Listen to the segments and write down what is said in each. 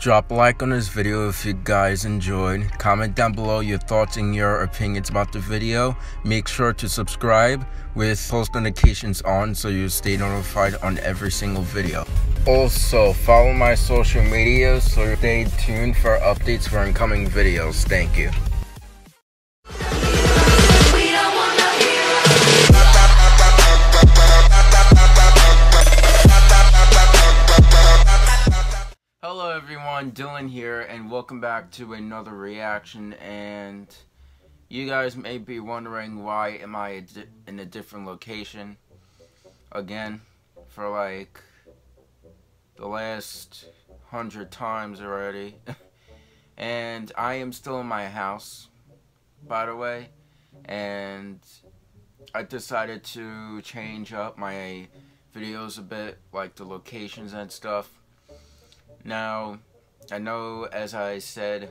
Drop a like on this video if you guys enjoyed. Comment down below your thoughts and your opinions about the video. Make sure to subscribe with post notifications on so you stay notified on every single video. Also, follow my social media so stay tuned for updates for incoming videos. Thank you. Everyone, Dylan here, and welcome back to another reaction, and you guys may be wondering why am I in a different location, again, for like the last hundred times already, and I am still in my house, by the way, and I decided to change up my videos a bit, like the locations and stuff, now, I know as I said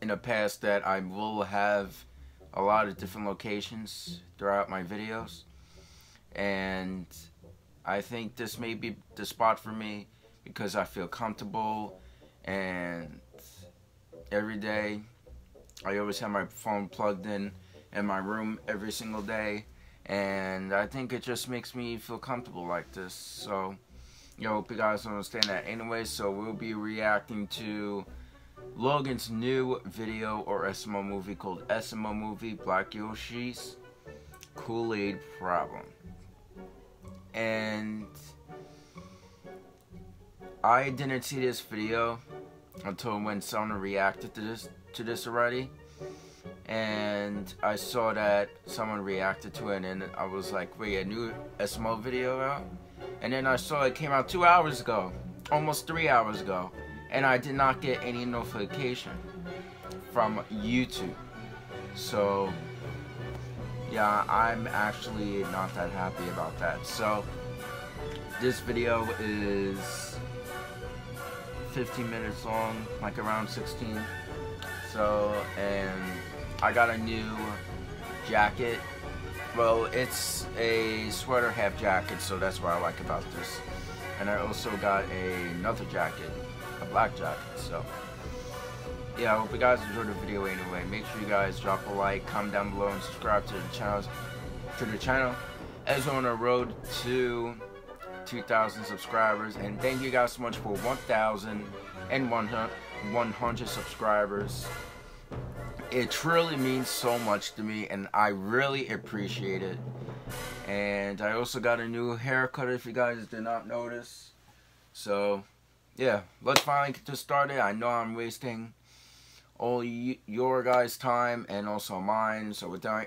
in the past that I will have a lot of different locations throughout my videos. And I think this may be the spot for me because I feel comfortable and every day I always have my phone plugged in in my room every single day. And I think it just makes me feel comfortable like this. So Yo, hope you guys understand that anyway, so we'll be reacting to Logan's new video or SML movie called SML Movie Black Yoshi's Kool-Aid Problem. And I didn't see this video until when someone reacted to this to this already. And I saw that someone reacted to it and I was like, wait, a new SML video out? And then I saw it came out two hours ago, almost three hours ago, and I did not get any notification from YouTube. So, yeah, I'm actually not that happy about that. So, this video is 15 minutes long, like around 16. So, and I got a new jacket well, it's a sweater half jacket, so that's what I like about this. And I also got a, another jacket, a black jacket, so. Yeah, I hope you guys enjoyed the video anyway. Make sure you guys drop a like, comment down below, and subscribe to the channel. To the channel, as on the road to 2,000 subscribers. And thank you guys so much for 1,100 subscribers it truly means so much to me and I really appreciate it. And I also got a new haircut if you guys did not notice. So, yeah, let's finally get this started. I know I'm wasting all your guys' time and also mine. So without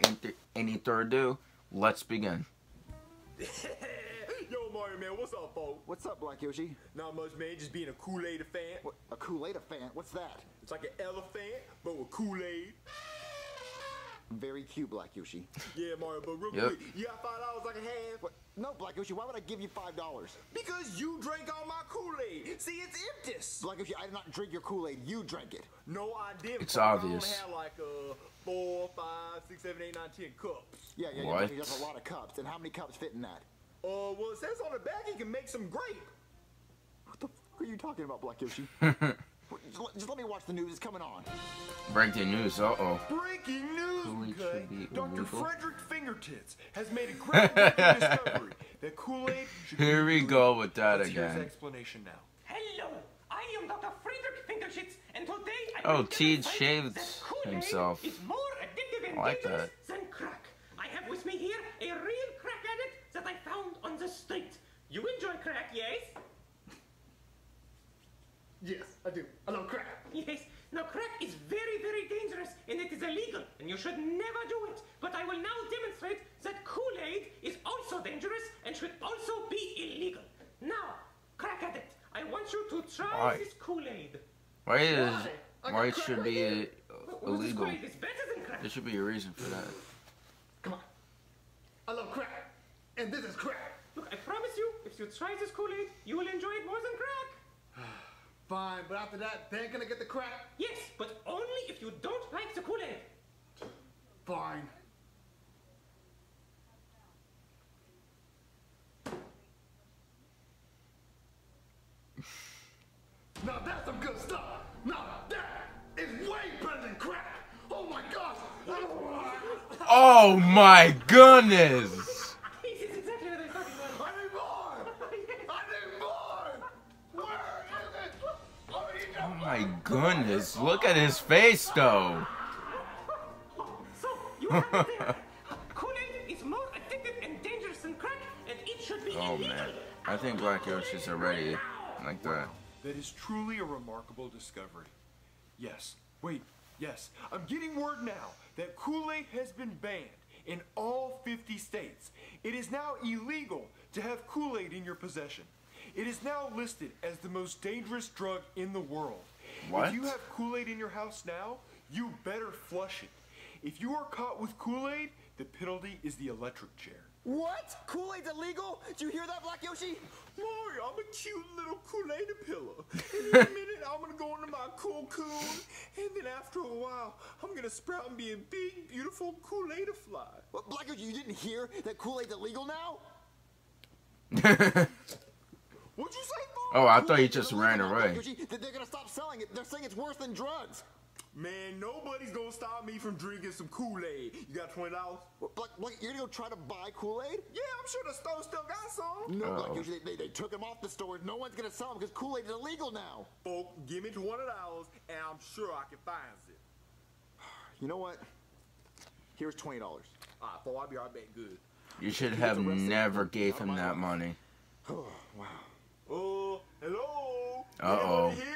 any further ado, let's begin. Mario, man, what's up, folks? What's up, Black Yoshi? Not much, man. Just being a Kool-Aid fan. What, a Kool-Aid fan? What's that? It's like an elephant, but with Kool-Aid. Very cute, Black Yoshi. Yeah, Mario, but real yep. quick, you got five dollars like a have? What? No, Black Yoshi, why would I give you five dollars? Because you drank all my Kool-Aid. See, it's empty. Black Yoshi, I did not drink your Kool-Aid. You drank it. No, I didn't. It's obvious. I had like uh, four, five, six, seven, eight, nine, ten cups. Yeah, yeah, what? yeah. That's a lot of cups. And how many cups fit in that? Uh, well, it says on the back he can make some grape. What the fuck are you talking about, Black Yoshi? just, let, just, let me watch the news. It's coming on. Breaking news. Uh oh. Breaking news. Dr. Frederick Fingertits has made a groundbreaking discovery that Kool-Aid should Here we go with that Let's again. Here's explanation now. Hello, I am Dr. Frederick Fingertits, and today I oh, Teed shaved himself. I like that. Than crack. I have with me here a real crack addict that I found on the street. You enjoy crack, yes? Yes, I do. I love crack. Yes. Now, crack is very, very dangerous, and it is illegal, and you should never do it. But I will now demonstrate that Kool-Aid is also dangerous and should also be illegal. Now, crack at it. I want you to try why? this Kool-Aid. Why is why, why it should be uh, illegal? There should be a reason for that. Come on. I love crack. And this is crack. Look, I promise you, if you try this Kool-Aid, you will enjoy it more than crack. Fine, but after that, they're gonna get the crack? Yes, but only if you don't like the Kool-Aid. Fine. Now that's some good stuff. Now that is way better than crack. Oh my gosh. Oh my goodness! This is exactly what I thought it was. I need more. I need more. Where is it? I need Oh my goodness! Look at his face, though. Kool-Aid Oh man, I think Black Yoshi's already like that. That is truly a remarkable discovery. Yes, wait, yes, I'm getting word now that Kool Aid has been banned in all 50 states. It is now illegal to have Kool Aid in your possession. It is now listed as the most dangerous drug in the world. What? If you have Kool Aid in your house now, you better flush it. If you are caught with Kool Aid, the penalty is the electric chair. What? Kool-Aid's illegal? Did you hear that, Black Yoshi? Mario, I'm a cute little Kool-Aid pillow. In a minute, I'm gonna go into my cool coon, and then after a while, I'm gonna sprout and be a big, beautiful Kool-Aid fly. What, Black Yoshi, you didn't hear that Kool-Aid's illegal now? What'd you say, fool? oh, I thought he just ran away. They- They're gonna stop selling it. They're saying it's worse than drugs. Man, nobody's gonna stop me from drinking some Kool-Aid. You got twenty dollars? What, Black, Black, you're gonna go try to buy Kool-Aid? Yeah, I'm sure the store still got some. No, Uh-oh. Black Yoshi, they, they, they took them off the store. No one's gonna sell him because Kool-Aid is illegal now. Folk, give me twenty dollars, and I'm sure I can find it. You know what? Here's twenty dollars. Ah, Alright, fool, I'll be right back. Good. You should have never gave him that money. Oh wow. Uh, hello? Uh-oh. Anybody here?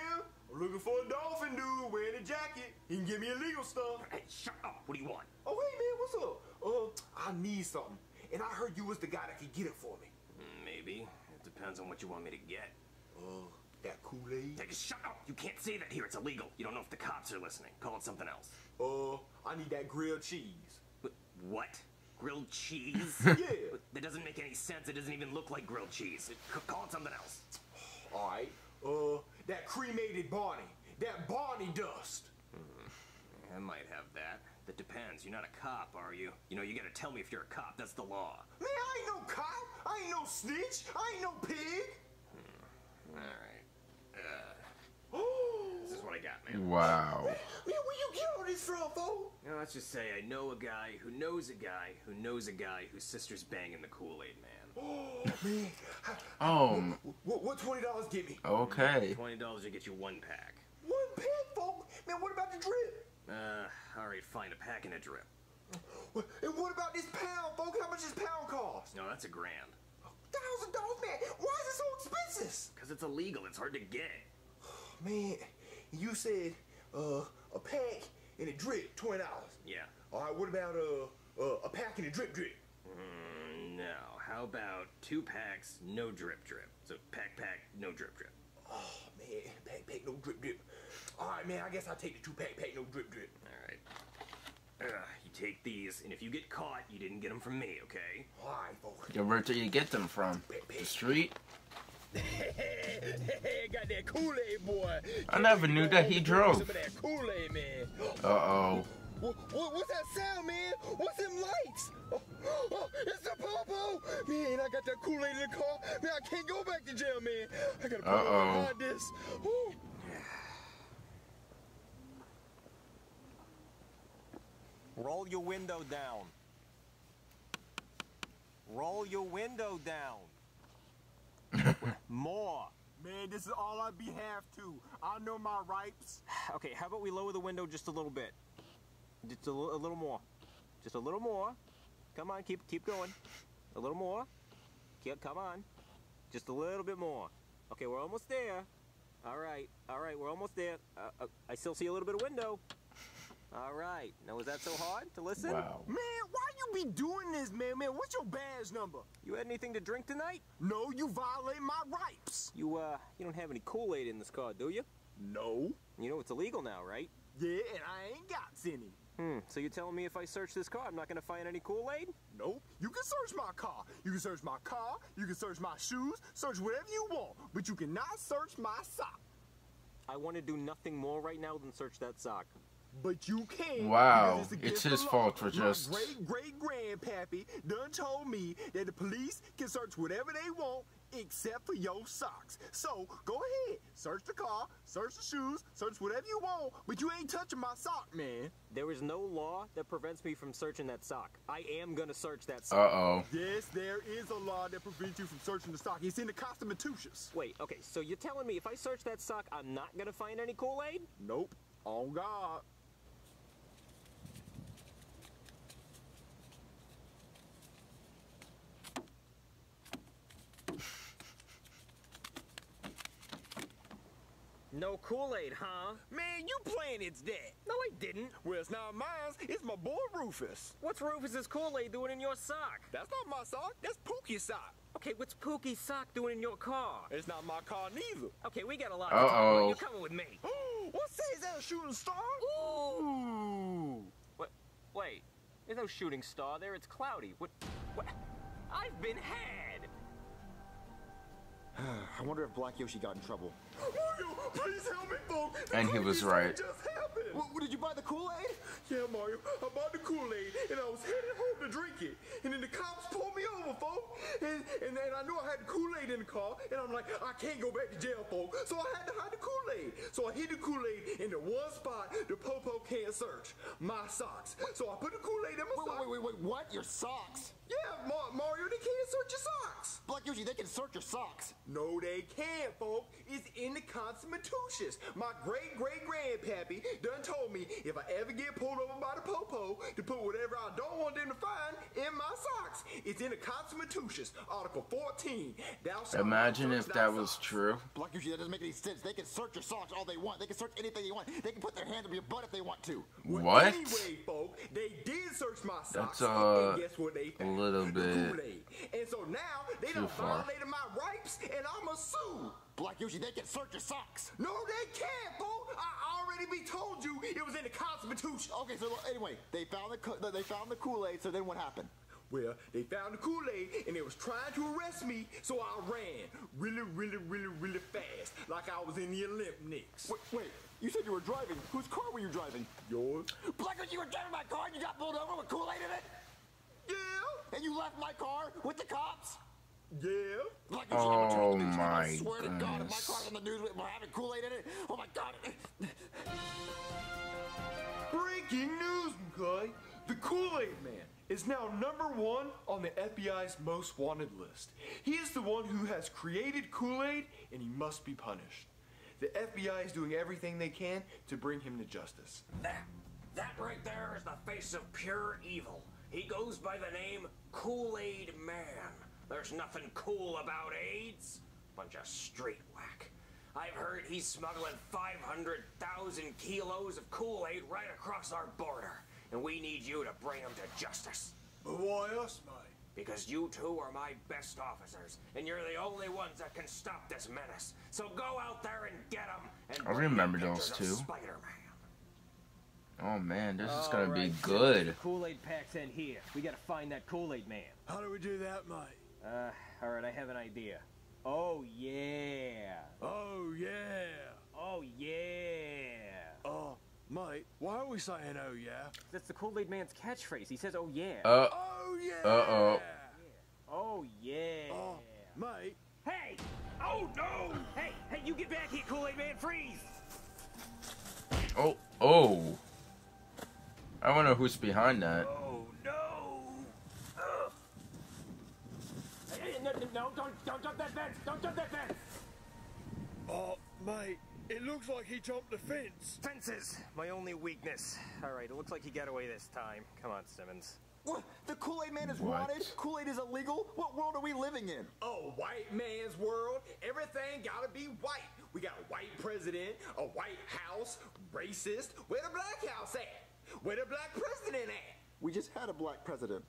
I'm looking for a dolphin dude wearing a jacket. He can give me illegal stuff. Hey, shut up. What do you want? Oh, hey, man, what's up? Uh, I need something. And I heard you was the guy that could get it for me. Maybe. It depends on what you want me to get. Uh, that Kool-Aid? Hey, shut up. You can't say that here. It's illegal. You don't know if the cops are listening. Call it something else. Uh, I need that grilled cheese. Wh- What? Grilled cheese? Yeah. That doesn't make any sense. It doesn't even look like grilled cheese. C- call it something else. All right. Uh, that cremated Barney. That Barney dust. Mm-hmm. I might have that. That depends. You're not a cop, are you? You know, you gotta tell me if you're a cop. That's the law. Man, I ain't no cop. I ain't no snitch. I ain't no pig. Hmm. Alright. Oh, uh, This is what I got, man. Wow. man, where you get all this from, fool? Now, let's just say I know a guy who knows a guy who knows a guy whose sister's banging the Kool-Aid man. Oh, man. Oh, m- What, what $20 get me? okay. Twenty dollars to get you one pack. One pack, folk. Man, what about the drip? Uh, alright, fine. A pack and a drip. And what about this pound, folk? How much does pound cost? No, that's a grand. Thousand dollars, man. Why is it so expensive? Because it's illegal. It's hard to get. Man, you said uh, a pack and a drip, twenty dollars. Yeah. All right, what about uh, uh, a pack and a drip drip? Mm, no. How about two packs, no drip drip? So pack pack, no drip drip. Oh man, pack pack no drip drip. All right, man. I guess I'll take the two pack pack no drip drip. All right. Uh, you take these, and if you get caught, you didn't get them from me, okay? All right, folks. Yeah, where do you get them from? The street? got that Kool-Aid boy. I never knew that he drove. Some of that Kool-Aid, man. Uh-oh. What, what, what's that sound, man? What's them lights? Oh, oh, it's the popo! Man, I got that Kool-Aid in the car. Man, I can't go back to jail, man. I gotta put Uh-oh. behind this. Woo. Roll your window down. Roll your window down. More. Man, this is all I be have to. I know my rights. Okay, how about we lower the window just a little bit? Just a, a little more. Just a little more. Come on, keep keep going. A little more. Keep, come on. Just a little bit more. Okay, we're almost there. All right, all right, we're almost there. Uh, uh, I still see a little bit of window. All right. Now, was that so hard to listen? Wow. Man, why you be doing this, man? Man, what's your badge number? You had anything to drink tonight? No, you violate my rights. You uh, you don't have any Kool-Aid in this car, do you? No. You know it's illegal now, right? Yeah, and I ain't got any. Hmm. So you're telling me if I search this car, I'm not gonna find any Kool-Aid? Nope. You can search my car. You can search my car. You can search my shoes. Search whatever you want. But you cannot search my sock. I want to do nothing more right now than search that sock. But you can. Wow, because it's his fault for My just- great great grandpappy done told me that the police can search whatever they want except for your socks. So go ahead, search the car, search the shoes, search whatever you want, but you ain't touching my sock, man. There is no law that prevents me from searching that sock. I am gonna search that sock. Uh oh. Yes, there is a law that prevents you from searching the sock. It's in the Constitution. Wait, okay, so you're telling me if I search that sock, I'm not gonna find any Kool-Aid? Nope. On God. No Kool-Aid, huh? Man, you playing it's that. No, I didn't. Well, it's not mine. It's my boy Rufus. What's Rufus's Kool-Aid doing in your sock? That's not my sock. That's Pookie's sock. Okay, what's Pookie's sock doing in your car? It's not my car neither. Okay, we got a lot to talk about. You coming with me? What's that? Is that a shooting star? Ooh. What? Wait. There's no shooting star there. It's cloudy. What? What? I've been had. I wonder if Black Yoshi got in trouble. Mario, please help me, folks. The And he was right. thing. What, did you buy the Kool-Aid? Yeah, Mario, I bought the Kool-Aid and I was headed home to drink it. And then the cops pulled me over, folks. And, and then I knew I had the Kool-Aid in the car. And I'm like, I can't go back to jail, folks. So I had to hide the Kool-Aid. So I hid the Kool-Aid in the one spot the Popo can't search. My socks. So I put the Kool-Aid in my Wait, sock. wait, wait, wait, what? Your socks? Yeah, Ma- Mario, they can't search your socks. Black Yoshi, they can search your socks. No, they can't, folks. It's in the Constitution. My great great grandpappy done told me if I ever get pulled over by the popo to put whatever I don't want them to find in my socks. It's in the Constitution, Article 14. Thou Imagine if thy that was socks. true. Black Yoshi, that doesn't make any sense. They can search your socks all they want. They can search anything they want. They can put their hands up your butt if they want to. Well, What? Anyway, folks, they did search my socks. That's, uh, and guess what they a little bit And so now they too far. violated my rights, and I'ma sue. Black Yoshi, they can search your socks. No, they can't, fool. I already be told you it was in the Constitution. Okay, so anyway, they found the co- they found the Kool-Aid. So then what happened? Well, they found the Kool-Aid and they was trying to arrest me, so I ran really, really, really, really fast, like I was in the Olympics. Wait, wait. You said you were driving. Whose car were you driving? Yours? Black Yoshi, you were driving my car and you got pulled over with Kool-Aid in it. Yeah, And you left my car with the cops. Yeah. Black Yoshi, I'm gonna turn Oh the news. I my swear to God, if my car's on the news with having Kool-Aid in it, oh my God. Breaking news, McCoy. The Kool-Aid Man is now number one on the FBI's most wanted list. He is the one who has created Kool-Aid, and he must be punished. The FBI is doing everything they can to bring him to justice. That, that right there is the face of pure evil. He goes by the name Kool-Aid Man. There's nothing cool about AIDS. Bunch of street whack. I've heard he's smuggling 500,000 kilos of Kool-Aid right across our border. And we need you to bring him to justice. But why us, mate? Because you two are my best officers, and you're the only ones that can stop this menace. So go out there and get him. And I bring remember those two. Spider-Man. Oh man, this is gonna be right, so good. Kool-Aid pack's in here. We gotta find that Kool-Aid man. How do we do that, mate? Uh, all right, I have an idea. Oh yeah. Oh, yeah. Oh yeah. Oh, mate, why are we saying oh, yeah? That's the Kool-Aid man's catchphrase. He says, "Oh yeah." Uh, Oh, yeah. Uh-oh. oh yeah. Oh, mate. Hey! Oh no! Hey, hey, you get back here, Kool-Aid man! Freeze! oh, oh. I wonder who's behind that. Oh no! Ugh. Hey, hey, no, no, no, don't, don't jump that fence! Don't jump that fence! Oh, mate, it looks like he jumped the fence. Fences, my only weakness. All right, it looks like he got away this time. Come on, Simmons. What? The Kool-Aid Man is What? wanted? Kool-Aid is illegal? What world are we living in? A white man's world, everything gotta be white. We got a white president, a white house, racist. Where the black house at? Where the black president at? We just had a black president.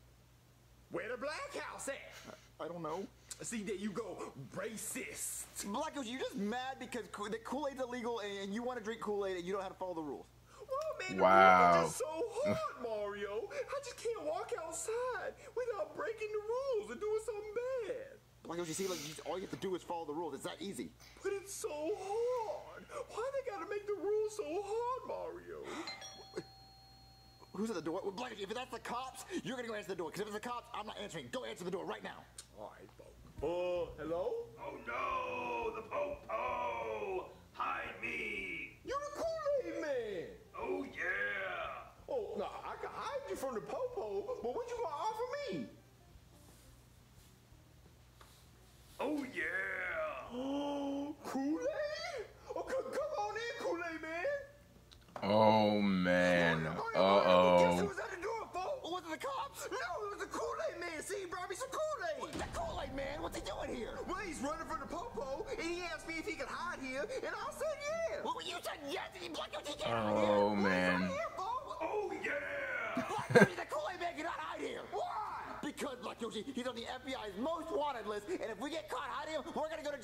Where the black house at? Uh, I don't know. See, there you go, racist. Black Yoshi, you're just mad because the Kool-Aid's illegal and, and you want to drink Kool-Aid and you don't know how to follow the rules. Well, man, the Wow. rules are just so hard, Mario. I just can't walk outside without breaking the rules or doing something bad. Black Yoshi, see, like, you, all you have to do is follow the rules. It's that easy. But it's so hard. Why they gotta make the rules so hard, Mario? Who's at the door? Well, Black if that's the cops, you're gonna go answer the door. Because if it's the cops, I'm not answering. Go answer the door right now. All right, folks. Uh, hello? Oh no, the Popo! Hide me! You the Kool-Aid man! Oh yeah! Oh, no, I can hide you from the Popo, but what you gonna offer me? Oh yeah! Kool-Aid?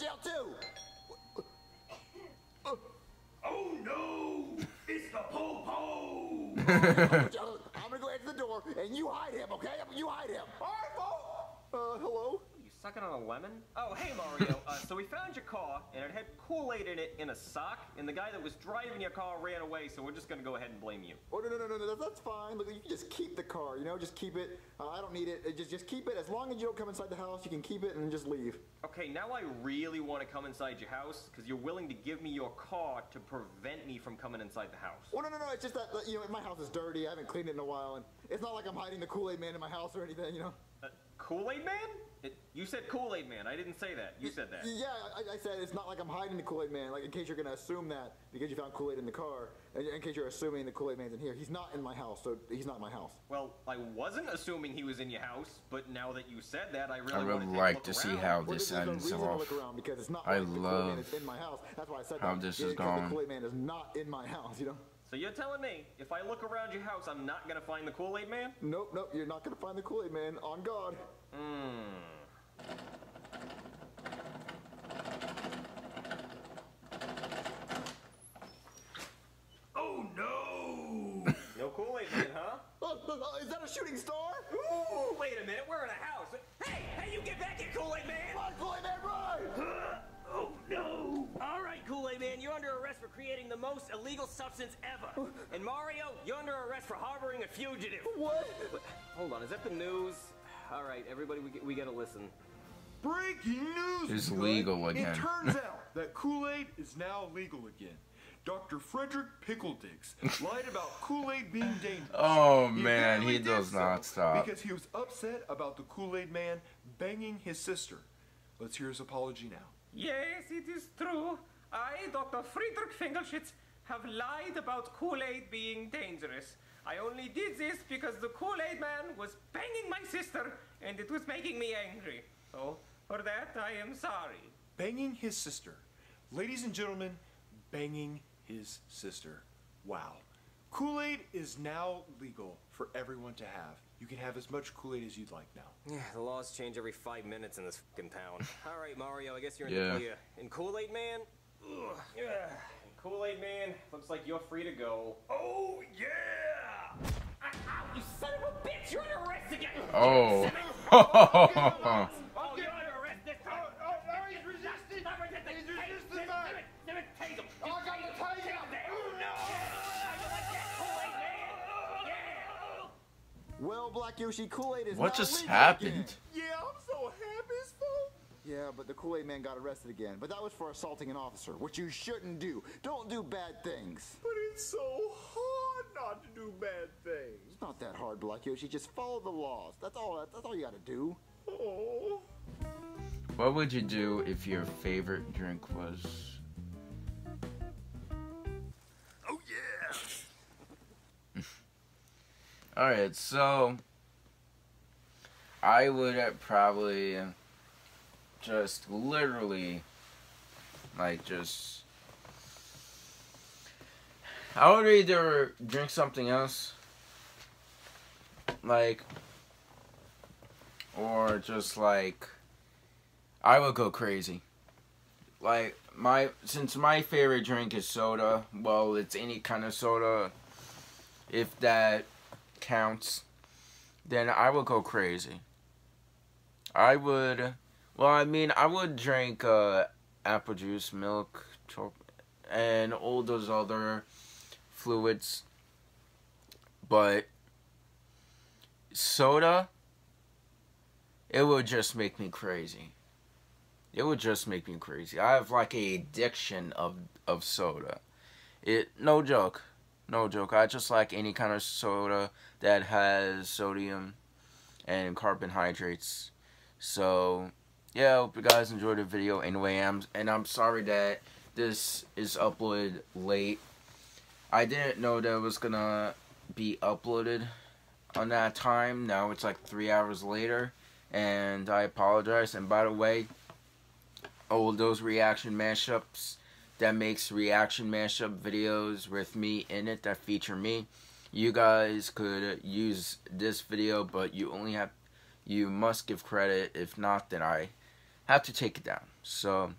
Jail too. Oh no! It's the Popo! I'm gonna go answer the door, and you hide him, okay? You hide him. All right, folks. Uh, hello? You sucking on a lemon? Oh, hey Mario. uh, so we found your car, and it had Kool-Aid in it in a sock, and the guy that was driving your car ran away. So we're just gonna go ahead and blame you. Oh no no no no no that's, that's fine. Look, you can just keep the car. You know, just keep it. Uh, I don't need it. Uh, Just just keep it. As long as you don't come inside the house, you can keep it and just leave. Okay, now I really want to come inside your house because you're willing to give me your car to prevent me from coming inside the house. Oh, no no no. It's just that that, you know my house is dirty. I haven't cleaned it in a while, and it's not like I'm hiding the Kool Aid Man in my house or anything. You know. Uh, Kool-Aid Man? It, you said Kool-Aid Man. I didn't say that. You said that. Yeah, I, I said it's not like I'm hiding the Kool Aid Man. Like in case you're gonna assume that because you found Kool Aid in the car, and in case you're assuming the Kool Aid Man's in here. He's not in my house, so he's not in my house. Well, I wasn't assuming he was in your house, but now that you said that, I really I want would to take a like look to see how Well, this there's no ends reason to off. look because it's not I like the love is in my house. That's why I said how that. this Yeah, is because going. The Kool Aid Man is not in my house. You know. So you're telling me if I look around your house, I'm not gonna find the Kool-Aid Man? Nope, nope. You're not gonna find the Kool Aid Man. On God. Hmm. Oh no! No Kool-Aid Man, huh? Oh, oh, oh, is that a shooting star? Ooh, wait a minute, we're in a house. Hey, hey, you get back here, Kool-Aid Man! Run, Kool Aid Man, run! oh no! All right, Kool-Aid Man, you're under arrest for creating the most illegal substance ever. And Mario, you're under arrest for harboring a fugitive. What? Hold on, is that the news? All right, everybody, we, we gotta listen. Breaking news! It's legal again. It turns out that Kool-Aid is now legal again. Dr. Frederick Pickledigs lied about Kool-Aid being dangerous. Oh He man, he did does so not stop. Because he was upset about the Kool-Aid man banging his sister. Let's hear his apology now. Yes, it is true. I, Dr. Friedrich Fingelschitz, have lied about Kool-Aid being dangerous. I only did this because the Kool-Aid man was banging my sister and it was making me angry. So, for that, I am sorry. Banging his sister. Ladies and gentlemen, banging his sister. Wow. Kool-Aid is now legal for everyone to have. You can have as much Kool-Aid as you'd like now. Yeah, the laws change every five minutes in this fucking town. All right, Mario, I guess you're in Yeah. the clear. And Kool-Aid Man? Ugh, yeah. Kool-Aid Man, looks like you're free to go. Oh yeah! Ow, you son of a bitch! You're under arrest again! Oh. Oh, oh, you're under arrest this time! Oh, oh, oh, he's resisting. He's resisting, Sim- man. Simon, Simon, tase him! Oh, I got the him. taser. Sit there. Oh, no. You like that, Kool-Aid man? Yeah! Well, Black Yoshi, Kool Aid is What just happened? Yeah, I'm so happy, fool. Yeah, but the Kool Aid Man got arrested again. But that was for assaulting an officer, which you shouldn't do. Don't do bad things. But it's so hard not to do bad things. It's not that hard, Black Yoshi. Just follow the laws. That's all. That's all you got to do. Oh. What would you do if your favorite drink was? Oh yeah! All right, so I would uh, probably just literally like just I would either drink something else like or just like I would go crazy. Like my since my favorite drink is soda, well, it's any kind of soda if that counts, then I would go crazy. I would, well, I mean, I would drink uh, apple juice, milk, and all those other fluids, but soda, it would just make me crazy. it would just make me crazy. I have like a addiction of of soda. It no joke, no joke. I just like any kind of soda that has sodium and carbohydrates. So yeah, I hope you guys enjoyed the video. Anyway, I'm and I'm sorry that this is uploaded late. I didn't know that it was gonna be uploaded on that time. Now it's like three hours later, and I apologize. And by the way, all those reaction mashups that makes reaction mashup videos with me in it that feature me. You guys could use this video, but you only have you must give credit. If not, then I have to take it down. So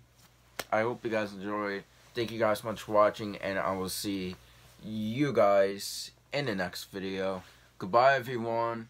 I hope you guys enjoy. Thank you guys so much for watching, and I will see you guys in the next video. Goodbye, everyone.